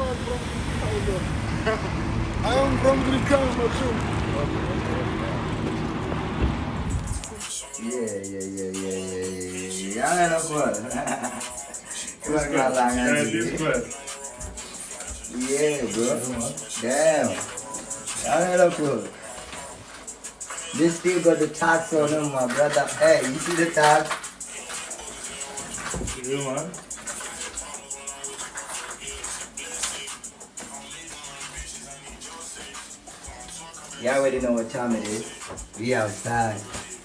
far from. I am from Brikama too. Yeah, yeah, yeah, yeah, yeah, yeah, yeah. Jangan apa. Keluar kalangan Yeah, sih. this way. Yeah, bro. Damn. Jangan apa. This still got the tags on him, my brother. Hey, you see the tag? You man. You already know what time it is. We outside.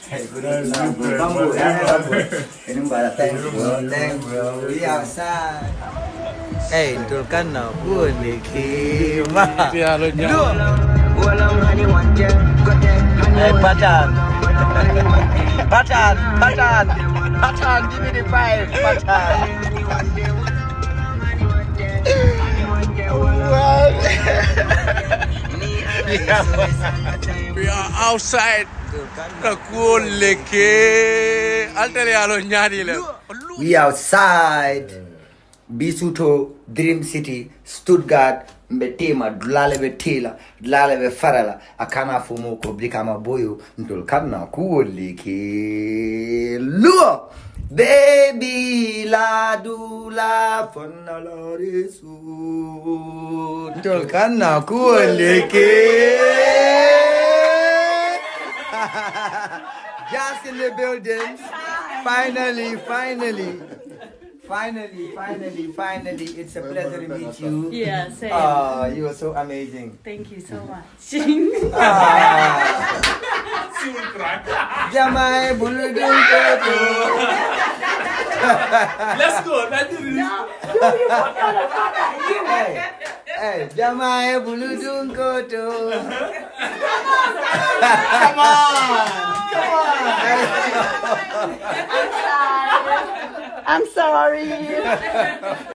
Hey, good Nice, evening, good, bro. Come good. on, jangan apa. Anybody, thanks, bro. Thanks, bro. We outside. Hey, tulkan na pun ni kima. Lu. Hey, pacan. Pacan, pacan. Pacan, give me the five, pacan. We are outside. Nakuleke. Altele alo nyari le. We outside Bisuto Dream City Stuttgart mbetema dulale betela dulale befarala akana fumo Brikama Boyo ntol kanna kuoleke luo baby la dula fonna loresu ntol kanna kuoleke Just in the building. Finally, finally. Finally, finally, finally. It's a pleasure to meet you. Yeah, same. Ah, you are so amazing. Thank you so much. Ah. Jamai buludun koto. Let's go. Let's do this. Hey, hey, jamai buludun koto. Come on, come on. I'm sorry.